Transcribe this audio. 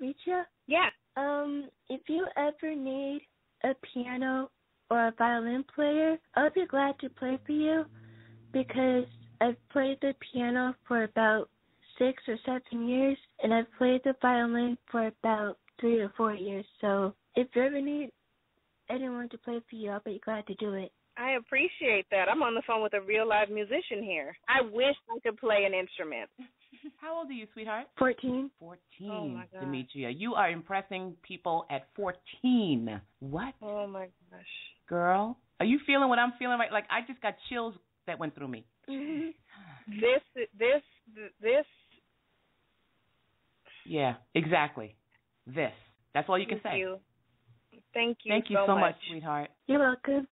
Micha? Yeah. Um, if you ever need a piano or a violin player, I'll be glad to play for you because I've played the piano for about six or seven years and I've played the violin for about three or four years. So if you ever need anyone to play for you, I'll be glad to do it. I appreciate that. I'm on the phone with a real live musician here. I wish I could play an instrument. How old are you, sweetheart? 14. 14. Oh, my God. Demetria, you are impressing people at 14. What? Oh my gosh. Girl, are you feeling what I'm feeling right? Like I just got chills that went through me. This this this Yeah, exactly. This. That's all you can thank say. you. Thank you Thank you so, so much, sweetheart. You're welcome.